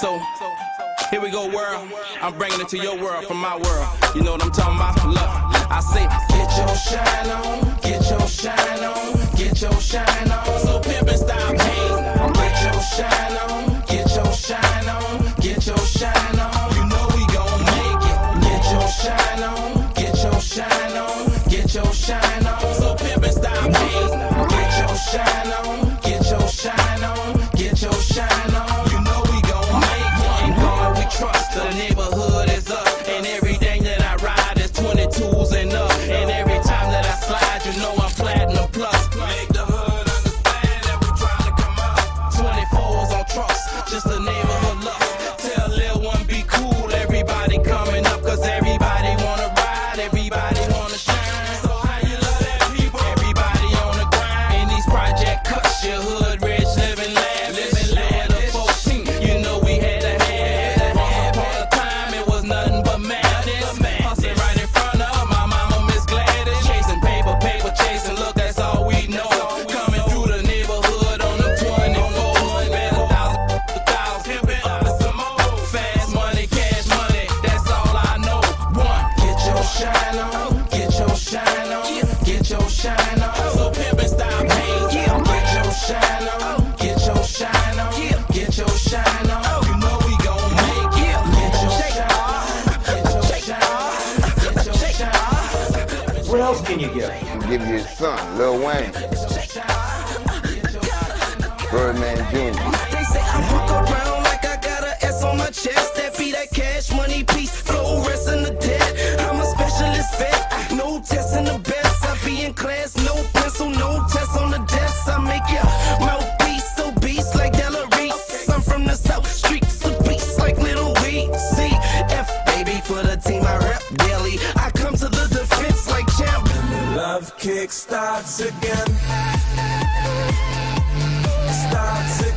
So, here we go, world. I'm bringing it to your world from my world. You know what I'm talking about? Look, I say, get your shine on, get your shine on, get your shine on. So pimpin' style, hey. Get your shine on, get your shine on, get your shine on. You know we gon' make it. Get your shine on, get your shine on, get your shine on. So pimpin' style, hey. Get your shine on, What else can you give? and give you his son, Lil Wayne, Birdman Jr. They say I walk around like I got an a S on my chest. That be that cash money piece, flow rest in the dead. I'm a specialist vet, no test in the best. I be in class, no pencil, no test on the desk. I make your mouthpiece kick starts again. Starts again.